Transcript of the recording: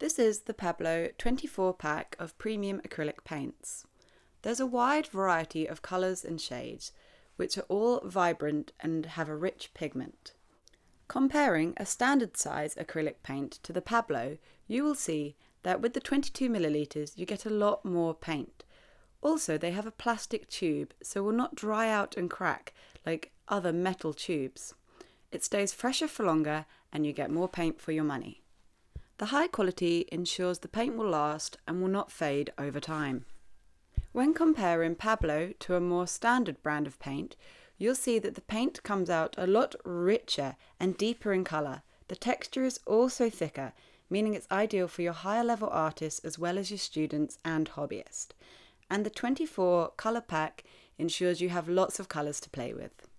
This is the Pablo 24 pack of premium acrylic paints. There's a wide variety of colours and shades, which are all vibrant and have a rich pigment. Comparing a standard size acrylic paint to the Pablo, you will see that with the 22 milliliters you get a lot more paint. Also, they have a plastic tube, so will not dry out and crack like other metal tubes. It stays fresher for longer and you get more paint for your money. The high quality ensures the paint will last and will not fade over time. When comparing Pablo to a more standard brand of paint, you'll see that the paint comes out a lot richer and deeper in colour. The texture is also thicker, meaning it's ideal for your higher level artists as well as your students and hobbyists. And the 24 colour pack ensures you have lots of colours to play with.